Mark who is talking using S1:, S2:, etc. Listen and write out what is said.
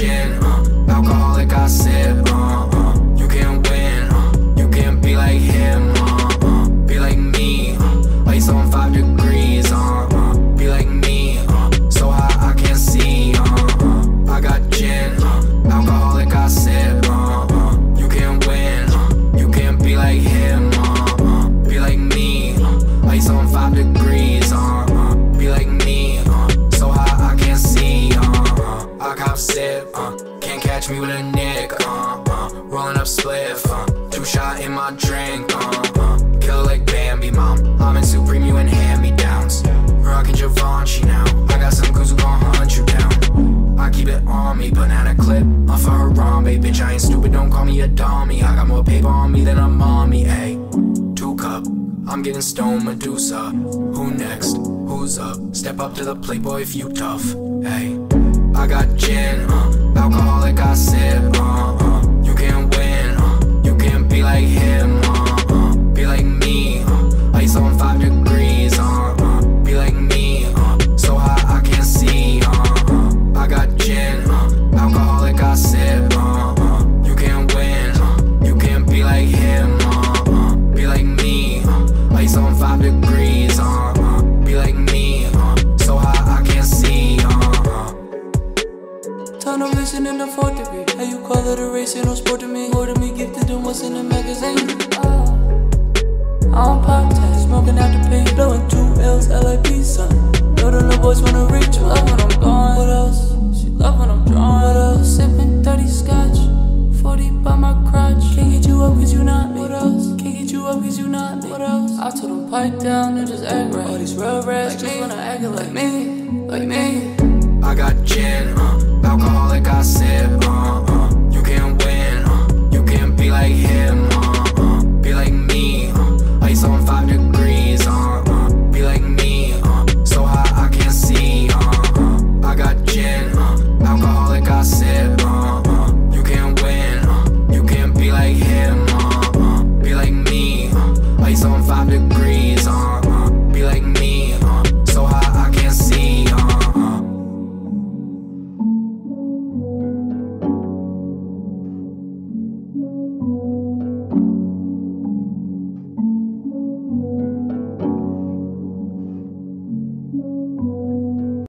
S1: gin, uh, alcoholic, I sip, uh, uh, you can't win, uh, you can't be like him, uh, uh, be like me, uh, ice on five degrees, uh, uh, be like me, uh, so hot I can't see, uh, uh, I got gin, uh, alcoholic, I sip, uh, uh, you can't win, uh, you can't be like him, uh, uh, be like me, uh, ice on five degrees, uh, uh, be like me, sip, uh, can't catch me with a nick, uh, uh, rolling up spliff, uh, two shot in my drink, uh, uh, kill like Bambi, mom, I'm in Supreme, you in hand-me-downs, rockin' Givenchy now, I got some goons who gon' hunt you down, I keep it on me, banana clip, off of Harambe, bitch, I ain't stupid, don't call me a dummy, I got more paper on me than a mommy, ayy, two cup, I'm getting stone Medusa, who next, who's up, step up to the playboy if you tough, ayy, I got gin, uh,
S2: Tunnel vision in the fourth degree. How you call it a race? Ain't no sport to me. More to me, gifted than what's in the magazine. Uh, oh. I'm pop test, smoking out the paint, blowing two L's, LIP, son. Know the little boys wanna reach, you love when I'm gone. What else? She love when I'm drawn. What else? Sipping 30 scotch, 40 by my crotch. Can't get you up cause you not me. What else? Can't get you up cause you not me. What else? I told them pipe down and just act right. All these real rats just wanna act like me, like me.
S1: I got gin, uh.